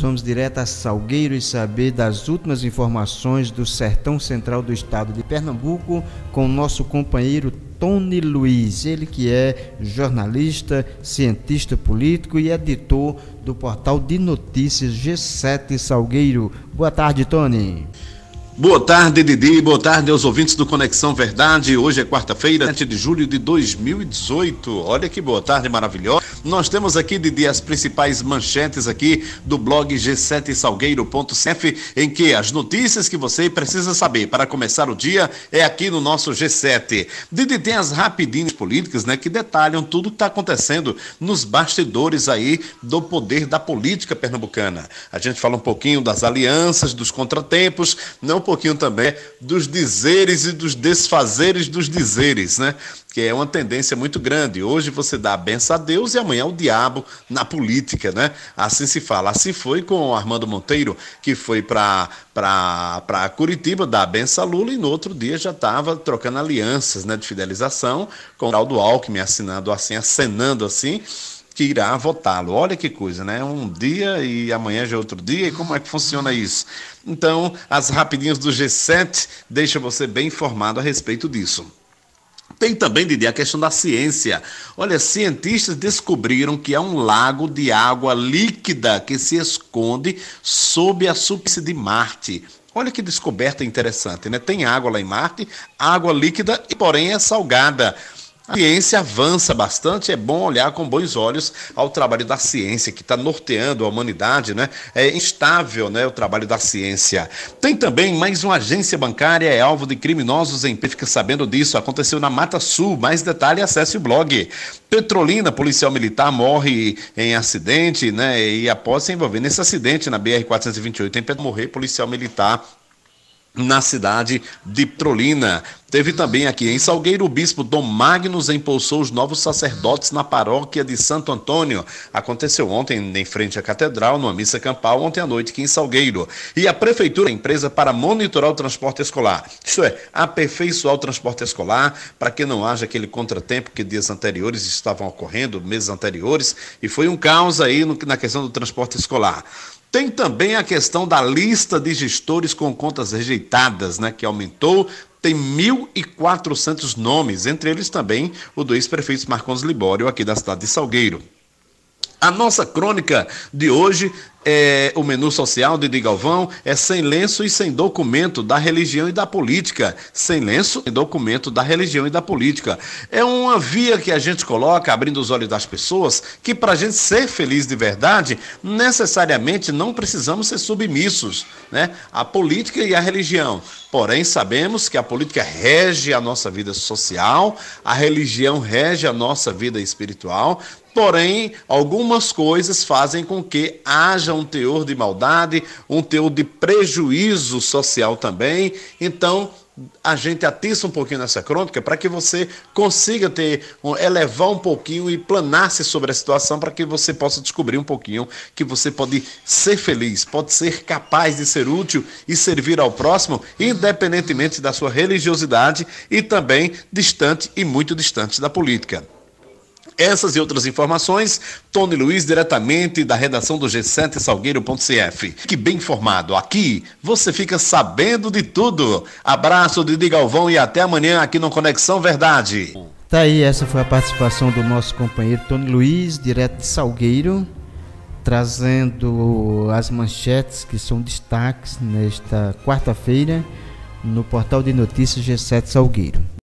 vamos direto a Salgueiro e saber das últimas informações do sertão central do estado de Pernambuco com o nosso companheiro Tony Luiz, ele que é jornalista, cientista político e editor do portal de notícias G7 Salgueiro. Boa tarde, Tony. Boa tarde, Didi. Boa tarde aos ouvintes do Conexão Verdade. Hoje é quarta-feira, 7 de julho de 2018. Olha que boa tarde maravilhosa. Nós temos aqui, Didi, as principais manchetes aqui do blog G7Salgueiro.cf, em que as notícias que você precisa saber para começar o dia é aqui no nosso G7. Didi tem as rapidinhas políticas, né, que detalham tudo que está acontecendo nos bastidores aí do poder da política pernambucana. A gente fala um pouquinho das alianças, dos contratempos, não pouquinho também dos dizeres e dos desfazeres dos dizeres, né? Que é uma tendência muito grande. Hoje você dá a benção a Deus e amanhã o diabo na política, né? Assim se fala. Assim foi com o Armando Monteiro, que foi para Curitiba dar a benção a Lula e no outro dia já estava trocando alianças né, de fidelização com o Aldo Alckmin assinando assim, acenando assim que irá votá-lo. Olha que coisa, né? Um dia e amanhã já é outro dia, e como é que funciona isso? Então, as rapidinhas do G7 deixam você bem informado a respeito disso. Tem também, Didi, a questão da ciência. Olha, cientistas descobriram que há um lago de água líquida que se esconde sob a superfície de Marte. Olha que descoberta interessante, né? Tem água lá em Marte, água líquida e porém é salgada. A ciência avança bastante, é bom olhar com bons olhos ao trabalho da ciência que está norteando a humanidade, né? É instável, né, o trabalho da ciência. Tem também mais uma agência bancária é alvo de criminosos em fica sabendo disso. Aconteceu na Mata Sul. Mais detalhe, acesse o blog. Petrolina, policial militar morre em acidente, né? E após se envolver nesse acidente na BR 428 tem morrer policial militar na cidade de Petrolina. Teve também aqui em Salgueiro o bispo Dom Magnus impulsou os novos sacerdotes na paróquia de Santo Antônio. Aconteceu ontem em frente à catedral, numa missa campal, ontem à noite aqui em Salgueiro. E a prefeitura é empresa para monitorar o transporte escolar. Isto é, aperfeiçoar o transporte escolar para que não haja aquele contratempo que dias anteriores estavam ocorrendo, meses anteriores, e foi um caos aí no, na questão do transporte escolar. Tem também a questão da lista de gestores com contas rejeitadas, né, que aumentou. Tem 1.400 nomes, entre eles também o do ex-prefeito Marcos Libório, aqui da cidade de Salgueiro. A nossa crônica de hoje é, o menu social de Di Galvão é sem lenço e sem documento da religião e da política. Sem lenço e documento da religião e da política. É uma via que a gente coloca, abrindo os olhos das pessoas, que para a gente ser feliz de verdade, necessariamente não precisamos ser submissos né, à política e à religião. Porém, sabemos que a política rege a nossa vida social, a religião rege a nossa vida espiritual, Porém, algumas coisas fazem com que haja um teor de maldade, um teor de prejuízo social também. Então, a gente atiça um pouquinho nessa crônica para que você consiga ter, elevar um pouquinho e planar-se sobre a situação para que você possa descobrir um pouquinho que você pode ser feliz, pode ser capaz de ser útil e servir ao próximo, independentemente da sua religiosidade e também distante e muito distante da política. Essas e outras informações, Tony Luiz, diretamente da redação do G7 Salgueiro.cf. Que bem informado. Aqui você fica sabendo de tudo. Abraço, Didi Galvão, e até amanhã aqui no Conexão Verdade. Tá aí, essa foi a participação do nosso companheiro Tony Luiz, direto de Salgueiro, trazendo as manchetes que são destaques nesta quarta-feira no portal de notícias G7 Salgueiro.